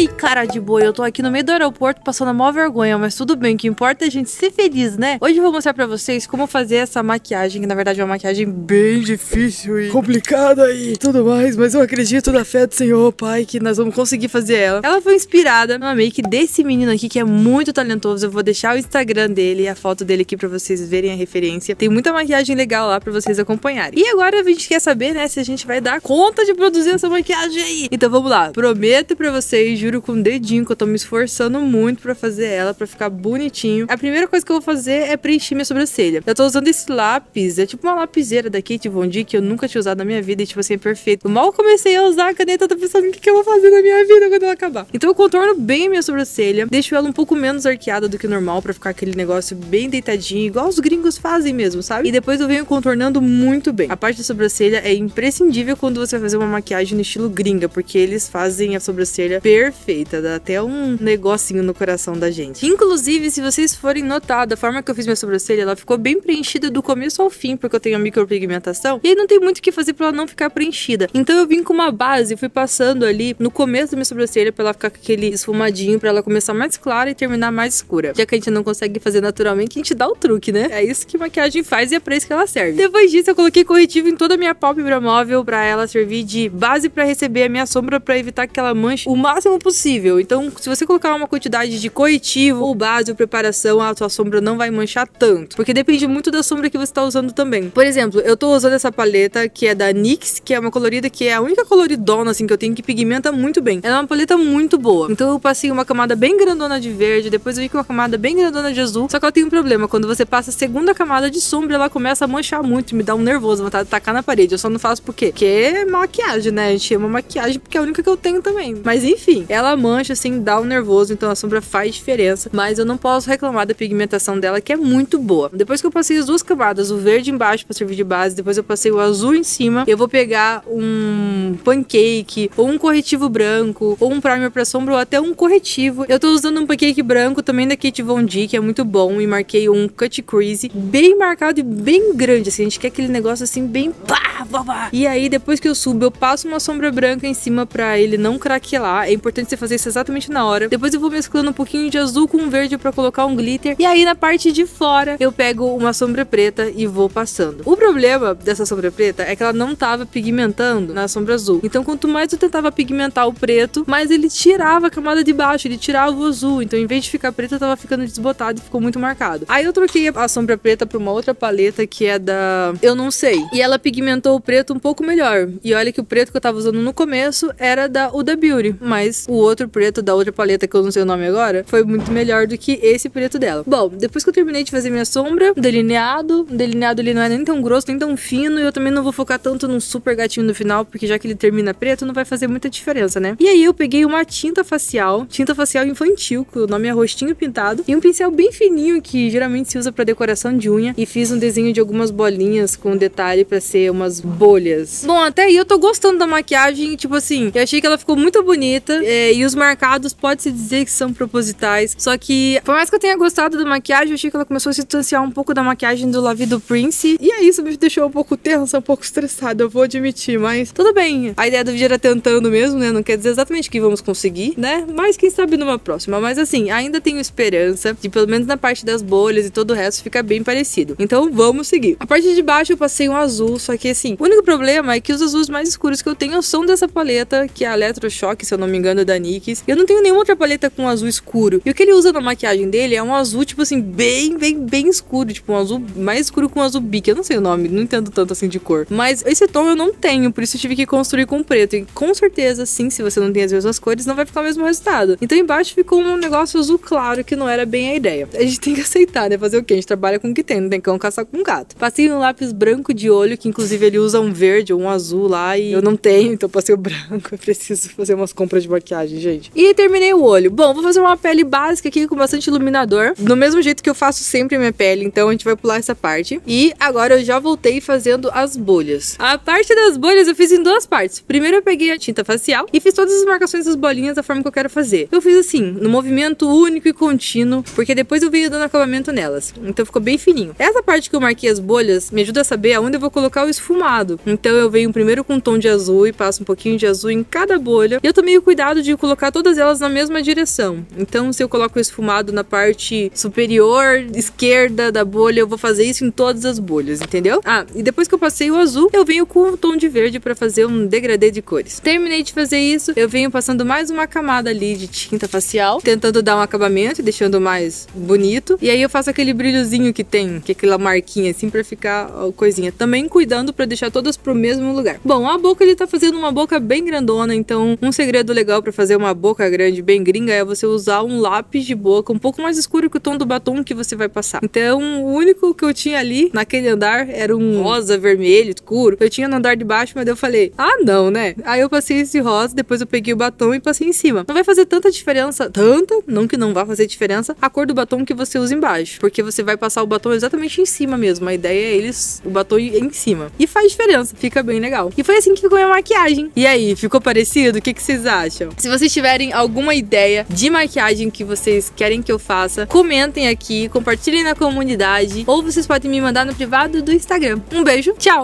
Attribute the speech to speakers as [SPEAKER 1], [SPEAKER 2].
[SPEAKER 1] aí, cara de boi, eu tô aqui no meio do aeroporto passando a maior vergonha, mas tudo bem, o que importa é a gente ser feliz, né? Hoje eu vou mostrar pra vocês como fazer essa maquiagem, que na verdade é uma maquiagem bem difícil e complicada e tudo mais, mas eu acredito na fé do Senhor, Pai, que nós vamos conseguir fazer ela. Ela foi inspirada numa make desse menino aqui que é muito talentoso, eu vou deixar o Instagram dele e a foto dele aqui pra vocês verem a referência. Tem muita maquiagem legal lá pra vocês acompanharem. E agora a gente quer saber, né, se a gente vai dar conta de produzir essa maquiagem aí. Então vamos lá, prometo pra vocês, juro com o dedinho que eu tô me esforçando muito pra fazer ela, pra ficar bonitinho. A primeira coisa que eu vou fazer é preencher minha sobrancelha. Eu tô usando esse lápis, é tipo uma lapiseira da Kate Von D que eu nunca tinha usado na minha vida e tipo assim, é perfeito. Mal comecei a usar a caneta, eu tô pensando o que, que eu vou fazer na minha vida quando ela acabar. Então eu contorno bem a minha sobrancelha, deixo ela um pouco menos arqueada do que normal pra ficar aquele negócio bem deitadinho, igual os gringos fazem mesmo, sabe? E depois eu venho contornando muito bem. A parte da sobrancelha é imprescindível quando você vai fazer uma maquiagem no estilo gringa, porque eles fazem a sobrancelha perfeita, dá até um negocinho no coração da gente. Inclusive, se vocês forem notar, da forma que eu fiz minha sobrancelha, ela ficou bem preenchida do começo ao fim, porque eu tenho a micropigmentação, e aí não tem muito o que fazer pra ela não ficar preenchida. Então eu vim com uma base, fui passando ali no começo da minha sobrancelha pra ela ficar com aquele esfumadinho, pra ela começar mais clara e terminar mais escura. Já que a gente não consegue fazer naturalmente, a gente dá o truque, né? É isso que maquiagem faz e é pra isso que ela serve. Depois disso, eu coloquei corretivo em toda a minha pálpebra móvel pra ela servir de base pra receber a minha sombra pra evitar que ela manche o máximo possível. Então, se você colocar uma quantidade de corretivo ou base ou preparação, a sua sombra não vai manchar tanto. Porque depende muito da sombra que você tá usando também. Por exemplo, eu tô usando essa paleta que é da NYX, que é uma colorida que é a única coloridona assim que eu tenho que pigmenta muito bem. Ela é uma paleta muito boa. Então eu passei uma camada bem grandona de verde, depois eu vi com uma camada bem grandona de azul. Só que ela tem um problema, quando você passa a segunda camada de sombra, ela começa a manchar muito, me dá um nervoso, vontade de tacar na parede. Eu só não faço por quê? Porque é maquiagem, né? A gente chama maquiagem porque é a única que eu tenho também. Mas enfim, ela mancha assim, dá um nervoso, então a sombra faz diferença. Mas eu não posso reclamar da pigmentação dela, que é muito boa. Depois que eu passei as duas camadas, o verde embaixo para servir de base, depois eu passei o azul em cima, eu vou pegar um pancake, ou um corretivo branco, ou um primer pra sombra, ou até um corretivo. Eu tô usando um pancake branco também da Kate Von D, que é muito bom, e marquei um cut crease bem marcado e bem grande, assim, a gente quer aquele negócio assim, bem pá, pá, pá. E aí, depois que eu subo, eu passo uma sombra branca em cima pra ele não craquelar. É importante você fazer isso exatamente na hora. Depois eu vou mesclando um pouquinho de azul com verde pra colocar um glitter. E aí, na parte de fora, eu pego uma sombra preta e vou passando. O problema dessa sombra preta é que ela não tava pigmentando na sombra azul. Então, quanto mais eu tentava pigmentar o preto, mais ele tirava a camada de baixo, ele tirava o azul. Então, em vez de ficar preta, tava ficando desbotado e ficou muito marcado. Aí eu troquei a sombra preta pra uma outra paleta que é da... Eu não sei. E ela pigmentou o preto um pouco melhor. E olha que o preto que eu tava usando no começo era da Huda Beauty. Mas o outro preto da outra paleta, que eu não sei o nome agora, foi muito melhor do que esse preto dela. Bom, depois que eu terminei de fazer minha sombra, delineado, delineado ele não é nem tão grosso, nem tão fino, e eu também não vou focar tanto num super gatinho no final, porque já que ele termina preto, não vai fazer muita diferença, né? E aí eu peguei uma tinta facial, tinta facial infantil, que o nome é rostinho pintado, e um pincel bem fininho, que geralmente se usa para decoração de unha, e fiz um desenho de algumas bolinhas com detalhe para ser umas bolhas. Bom, até aí eu tô gostando da maquiagem, tipo assim, eu achei que ela ficou muito bonita, é, e os marcados pode-se dizer que são propositais, só que, por mais que eu tenha gostado da maquiagem, eu achei que ela começou a se distanciar um pouco da maquiagem do Lavi do Prince, e é isso me deixou um pouco tensa, um pouco estressada, eu vou admitir, mas tudo bem. A ideia do vídeo era tentando mesmo, né? Não quer dizer exatamente que vamos conseguir, né? Mas quem sabe numa próxima. Mas assim, ainda tenho esperança de pelo menos na parte das bolhas e todo o resto ficar bem parecido. Então vamos seguir. A parte de baixo eu passei um azul, só que assim, o único problema é que os azuis mais escuros que eu tenho são dessa paleta, que é a Electroshock, se eu não me engano, da NYX. Eu não tenho nenhuma outra paleta com azul escuro. E o que ele usa na maquiagem dele é um azul, tipo assim, bem, bem, bem escuro. Tipo, um azul mais escuro com um azul bique. Eu não sei o nome, não entendo tanto assim de cor. Mas esse tom eu não tenho, por isso eu tive que construir com preto. E com certeza, sim, se você não tem as mesmas cores, não vai ficar o mesmo resultado. Então embaixo ficou um negócio azul claro, que não era bem a ideia. A gente tem que aceitar, né? Fazer o quê? A gente trabalha com o que tem, não tem cão caçar com gato. Passei um lápis branco de olho, que inclusive ele usa um verde ou um azul lá, e eu não tenho, então passei o branco. Eu preciso fazer umas compras de maquiagem, gente. E terminei o olho. Bom, vou fazer uma pele básica aqui com bastante iluminador. Do mesmo jeito que eu faço sempre minha pele, então a gente vai pular essa parte. E agora eu já voltei fazendo as bolhas. A parte das bolhas eu fiz em duas partes. Primeiro eu peguei a tinta facial e fiz todas as marcações das bolinhas da forma que eu quero fazer. Eu fiz assim, no movimento único e contínuo, porque depois eu venho dando acabamento nelas. Então ficou bem fininho. Essa parte que eu marquei as bolhas me ajuda a saber aonde eu vou colocar o esfumado. Então eu venho primeiro com um tom de azul e passo um pouquinho de azul em cada bolha. E eu tomei o cuidado de de colocar todas elas na mesma direção. Então, se eu coloco o esfumado na parte superior esquerda da bolha, eu vou fazer isso em todas as bolhas, entendeu? Ah, e depois que eu passei o azul, eu venho com o tom de verde para fazer um degradê de cores. Terminei de fazer isso, eu venho passando mais uma camada ali de tinta facial, tentando dar um acabamento, deixando mais bonito. E aí eu faço aquele brilhozinho que tem, que é aquela marquinha assim para ficar ó, coisinha. Também cuidando para deixar todas pro mesmo lugar. Bom, a boca ele tá fazendo uma boca bem grandona, então um segredo legal para fazer uma boca grande, bem gringa, é você usar um lápis de boca um pouco mais escuro que o tom do batom que você vai passar. Então, o único que eu tinha ali naquele andar era um rosa vermelho escuro. Eu tinha no andar de baixo, mas eu falei: "Ah, não, né?". Aí eu passei esse rosa, depois eu peguei o batom e passei em cima. Não vai fazer tanta diferença, tanta, não que não vá fazer diferença, a cor do batom que você usa embaixo, porque você vai passar o batom exatamente em cima mesmo. A ideia é eles o batom em cima. E faz diferença, fica bem legal. E foi assim que ficou a maquiagem. E aí, ficou parecido? O que, que vocês acham? Se vocês tiverem alguma ideia de maquiagem que vocês querem que eu faça, comentem aqui, compartilhem na comunidade ou vocês podem me mandar no privado do Instagram. Um beijo, tchau!